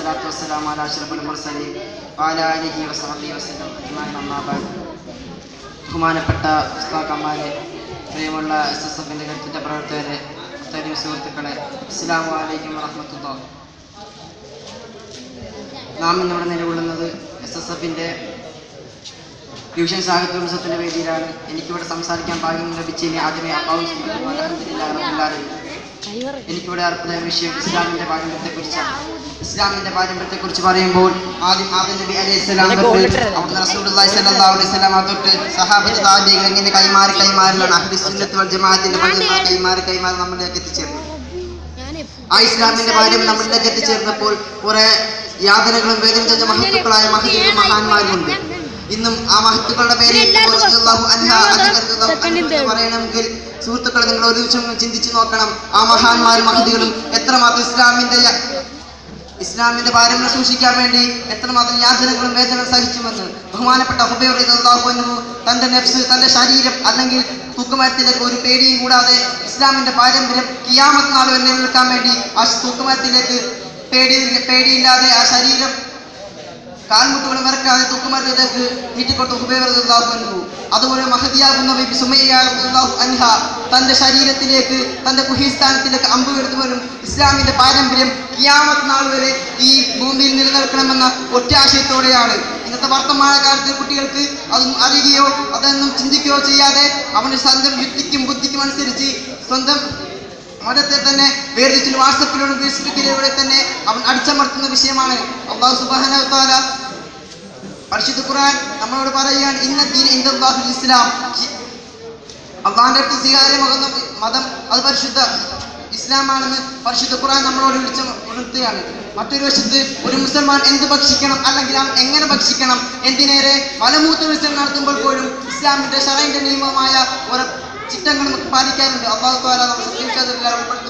والصلاة والسلام على أشرف المرسلين وعلى آله وصحبه وسلم أجمعين أما بعد ബഹുമാനപ്പെട്ട ഉസ്താക്കന്മാരെ പ്രിയമുള്ള S S എഫിൻ്റെ കരുത്തിൻ്റെ പ്രവർത്തകരെ ഒത്തരി സുഹൃത്തുക്കളെ അസ്സാം വലൈക്കും വറഹമത്തുള്ള നാം ഇന്നിവിടെ നിലകൊള്ളുന്നത് എസ് എസ് എഫിൻ്റെ ഡിവിഷൻ സാഹിത്യോത്സവത്തിൻ്റെ വേദിയിലാണ് എനിക്കിവിടെ സംസാരിക്കാൻ ഭാഗ്യം ലഭിച്ചതിന് ആദ്യമേ അപ്പാവും എനിക്കിവിടെ അർപ്പിത വിഷയം ഇസ്ലാമിന്റെ പാരമ്പര്യത്തെക്കുറിച്ചാണ്. കുറിച്ചാണ് പാരമ്പര്യത്തെക്കുറിച്ച് പറയുമ്പോൾ ആദ്യം ആദ്യം നബി അലൈഹി സ്വലാം അവിടുന്ന് റസൂലുള്ളാഹി സ്വല്ലല്ലാഹു അലൈഹി വസല്ലം തൊട്ട് സഹാബത്ത് താബികൾ ഇങ്ങനെ കൈമാറി കൈമാറിലാണ് അഹ്ലു സുന്നത്ത് വൽ ജമാഅത്തിന്റെ കൈമാറി കൈമാറി നമ്മളിലേക്ക് എത്തിച്ചേർന്നു. ആ ഇസ്ലാമിന്റെ കാര്യം നമ്മളിലേക്ക് എത്തിച്ചേർന്നപ്പോൾ കുറെ യാതനകളും വേദന മഹത്തുക്കളായ മഹത്തുക്കളും മഹാന്മാരുണ്ട് ഇന്നും ആ മഹത്തുക്കളുടെ പേര് റളിയല്ലാഹു അൻഹ അല്ലെങ്കിൽ റളിയല്ലാഹു പറയണമെങ്കിൽ സുഹൃത്തുക്കളെ നിങ്ങൾ ഒരു ദിവസം ചിന്തിച്ചു നോക്കണം. ആ മഹാന്മാരും മഹതികളും എത്രമാത്രം ഇസ്ലാമിന്റെ ഇസ്ലാമിന്റെ പാരമ്പര്യം സൂക്ഷിക്കാൻ വേണ്ടി എത്രമാത്രം യാചനകളും വേദനകളും സഹിച്ചുവെന്ന് ബഹുമാനപ്പെട്ട അൻഹു തന്റെ നെഫ്സ് തന്റെ ശരീരം അല്ലെങ്കിൽ തൂക്കുമരത്തിലേക്ക് ഒരു പേടിയും കൂടാതെ ഇസ്ലാമിന്റെ പാരമ്പര്യം കിയാമത്ത് നാൾ നിലനിൽക്കാൻ വേണ്ടി ആ തൂക്കുമരത്തിലേക്ക് പേടി പേടിയില്ലാതെ ആ ശരീരം കാൽമുട്ടുകൾ വിറക്കാതെ തൂക്കുമരത്തിലേക്ക് നീട്ടിക്കൊട്ട് ഹുബൈർ റളിയല്ലാഹു അൻഹു. അതുപോലെ മഹദിയാകുന്ന ബിബി സുമയ്യ റളിയല്ലാഹു അൻഹ തന്റെ ശരീരത്തിലേക്ക് തന്റെ കുഹിസ്ഥാനത്തിലേക്ക് അമ്പ് എടുത്തുവരും ഇസ്ലാമിന്റെ പാരമ്പര്യം കിയാമത്ത് നാൾ വരെ ഈ ഭൂമിയിൽ നിലനിൽക്കണമെന്ന ഒറ്റ ആശയത്തോടെയാണ് ഇന്നത്തെ വർത്തമാന കാലത്ത് കുട്ടികൾക്ക് അത് അറിയുകയോ അതൊന്നും ചിന്തിക്കുകയോ ചെയ്യാതെ അവന് സ്വന്തം യുക്തിക്കും ബുദ്ധിക്കും അനുസരിച്ച് സ്വന്തം മതത്തെ തന്നെ വേർതിരിച്ച് വാട്സപ്പിലൂടെ ഫേസ്ബുക്കിലൂടെ തന്നെ അവൻ അടിച്ചമർത്തുന്ന വിഷയമാണ്. അള്ളാഹു സുബാന പരിശുദ്ധ ഖുർആൻ നമ്മളോട് പറയുകയാണ് ഇന്ന ദീൻ ഇന്ദല്ലാഹുൽ ഇസ്ലാം അള്ളാഹിന്റെ അടുത്ത് സ്വീകാര്യമാകുന്ന മതം അത് പരിശുദ്ധ ഇസ്ലാമാണെന്ന് പരിശുദ്ധ ഖുർആൻ നമ്മളോട് വിളിച്ച ഉണർത്തുകയാണ്. മറ്റൊരു വശത്ത് ഒരു മുസൽമാൻ എന്ത് ഭക്ഷിക്കണം അല്ലെങ്കിൽ അവൻ എങ്ങനെ ഭക്ഷിക്കണം എന്തിനേറെ മലമൂത്ര വിസർജനം നടത്തുമ്പോൾ പോലും ഇസ്ലാമിന്റെ ഷറൈന്റെ നിയമമായ ഓരോ ചിട്ടങ്ങൾ നമുക്ക് പാലിക്കാറുണ്ട്. അള്ളാഹു താല നമ്മൾ സത്യവിശ്വാസത്തിൽ ഉൾപ്പെടുത്തുന്നു